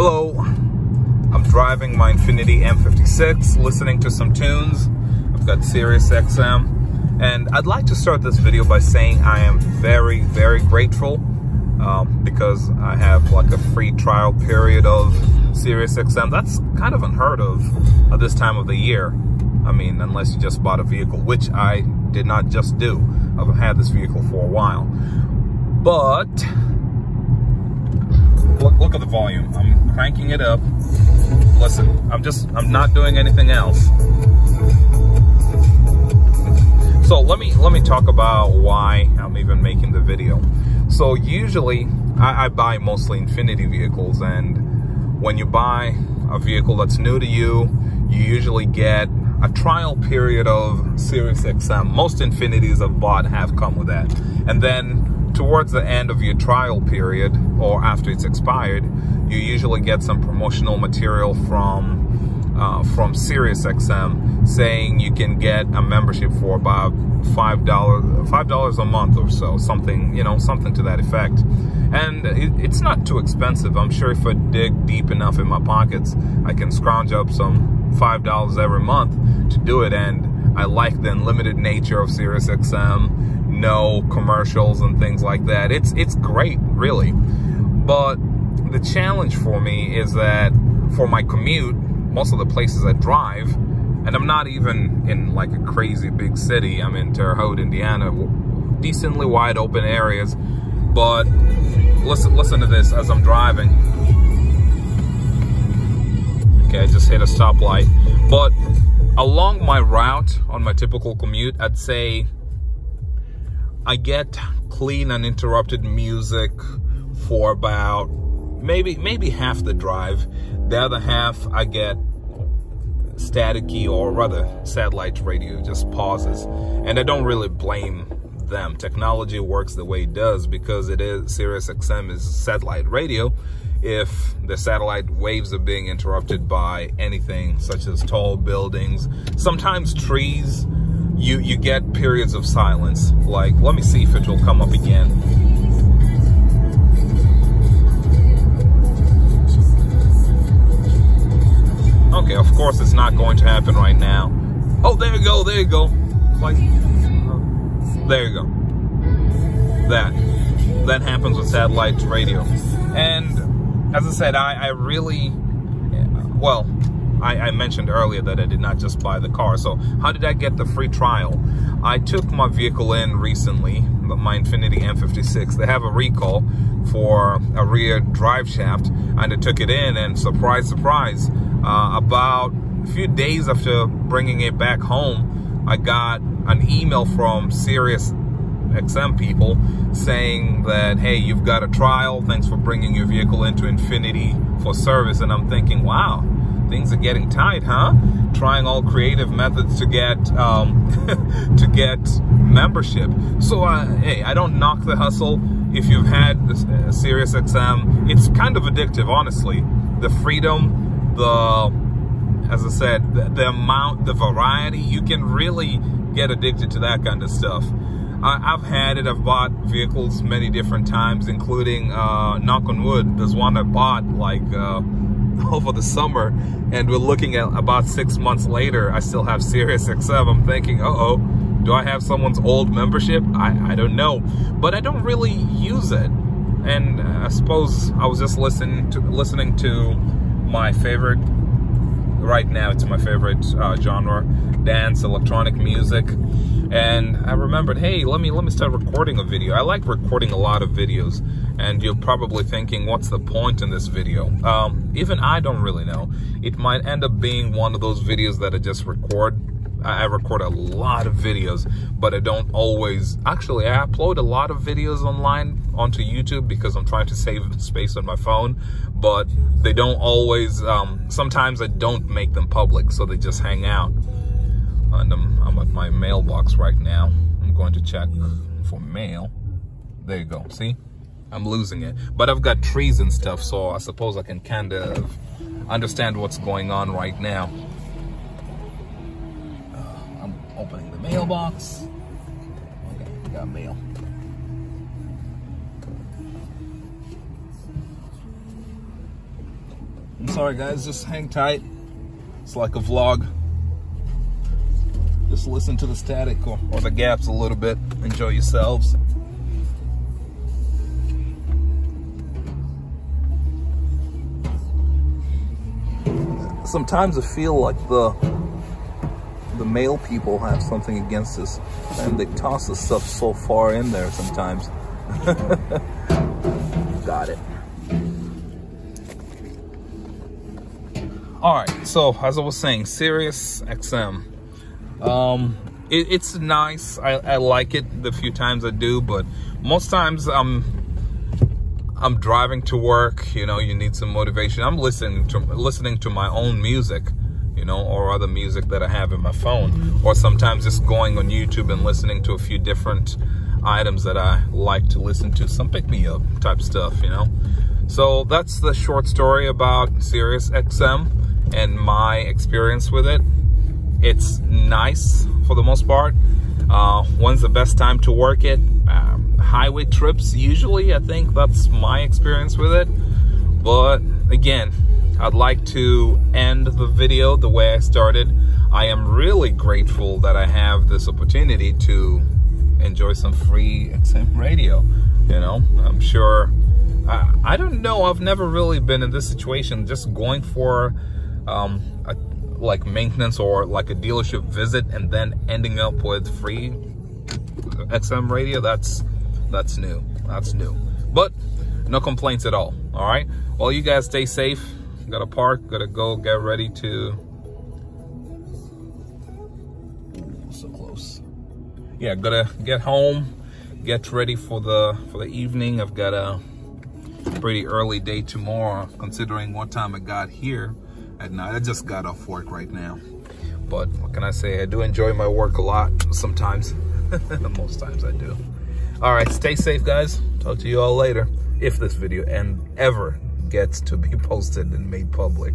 Hello, I'm driving my Infiniti M56, listening to some tunes. I've got Sirius XM, and I'd like to start this video by saying I am very, very grateful um, because I have like a free trial period of Sirius XM. That's kind of unheard of at this time of the year. I mean, unless you just bought a vehicle, which I did not just do. I've had this vehicle for a while. But look, look at the volume. I'm cranking it up. Listen, I'm just, I'm not doing anything else. So let me let me talk about why I'm even making the video. So usually I, I buy mostly Infiniti vehicles, and when you buy a vehicle that's new to you, you usually get a trial period of Sirius XM. Most Infinitis I've bought have come with that. And then towards the end of your trial period or after it's expired, you usually get some promotional material from uh, from SiriusXM saying you can get a membership for about five dollars five dollars a month or so, something you know, something to that effect. And it, it's not too expensive. I'm sure if I dig deep enough in my pockets, I can scrounge up some five dollars every month to do it. And I like the unlimited nature of SiriusXM, no commercials and things like that. It's it's great, really. But the challenge for me is that for my commute most of the places I drive, and I'm not even in like a crazy big city. I'm in Terre Haute, Indiana, decently wide open areas. But listen, listen to this as I'm driving. Okay, I just hit a stoplight. But along my route on my typical commute, I'd say I get clean uninterrupted music for about maybe maybe half the drive. The other half I get staticky or rather satellite radio just pauses. And I don't really blame them. Technology works the way it does because it is Sirius XM is satellite radio. If the satellite waves are being interrupted by anything such as tall buildings, sometimes trees, you you get periods of silence. Like let me see if it will come up again. Okay, of course it's not going to happen right now. Oh, there you go, there you go. Like, there you go. That. That happens with satellite radio. And as I said, I, I really, well, I, I, mentioned earlier that I did not just buy the car. So how did I get the free trial? I took my vehicle in recently, my Infiniti M56. They have a recall for a rear drive shaft, and I took it in, and surprise, surprise, uh, about a few days after bringing it back home, I got an email from Sirius XM people saying that, hey, you've got a trial. Thanks for bringing your vehicle into Infiniti for service. And I'm thinking, wow, things are getting tight, huh? Trying all creative methods to get um, to get membership. So, uh, hey, I don't knock the hustle. If you've had uh, Sirius XM, it's kind of addictive, honestly. The freedom, the, as I said, the, the, amount, the variety, you can really get addicted to that kind of stuff. I, have had it, I've bought vehicles many different times, including, uh, knock on wood, there's one I bought like, uh, over the summer, and we're looking at about six months later, I still have Sirius XM. I'm thinking, uh-oh, do I have someone's old membership? I, I don't know, but I don't really use it. And I suppose I was just listening to listening to my favorite right now it's my favorite uh, genre dance electronic music. And i remembered hey let me let me start recording a video. I like recording a lot of videos. And you're probably thinking what's the point in this video? Um, even i don't really know. It might end up being one of those videos that i just record. I record a lot of videos, but I don't always, actually I upload a lot of videos online onto YouTube because I'm trying to save space on my phone, but they don't always, um, sometimes I don't make them public, so they just hang out. And I'm, I'm at my mailbox right now. I'm going to check for mail. There you go, see? I'm losing it. But I've got trees and stuff, so I suppose I can kind of understand what's going on right now. Uh, I'm opening the mailbox. Okay, got mail. I'm sorry guys, just hang tight. It's like a vlog. Just listen to the static or, or the gaps a little bit. Enjoy yourselves. Sometimes I feel like the the mail people have something against us and they toss the stuff so far in there sometimes. Got it. All right, so as I was saying, Sirius XM. Um, it, it's nice. I, I like it the few times I do, but most times I'm I'm driving to work. You know, you need some motivation. I'm listening to listening to my own music you know, or other music that I have in my phone, or sometimes just going on YouTube and listening to a few different items that I like to listen to, some pick me up type stuff, you know. So that's the short story about Sirius XM and my experience with it. It's nice for the most part. Uh, when's the best time to work it? Um, highway trips, usually, I think that's my experience with it. But again, I'd like to end the video the way I started. I am really grateful that I have this opportunity to enjoy some free XM radio. You know, I'm sure, I, I don't know, I've never really been in this situation, just going for um, a, like maintenance or like a dealership visit and then ending up with free XM radio. That's, that's new, that's new. But no complaints at all, all right? Well, you guys stay safe gotta park, gotta go get ready to. Ooh, so close. Yeah, gotta get home, get ready for the for the evening. I've got a pretty early day tomorrow, considering what time I got here at night. I just got off work right now. But what can I say? I do enjoy my work a lot sometimes. Most times I do. All right, stay safe, guys. Talk to you all later. If this video and ever gets to be posted and made public.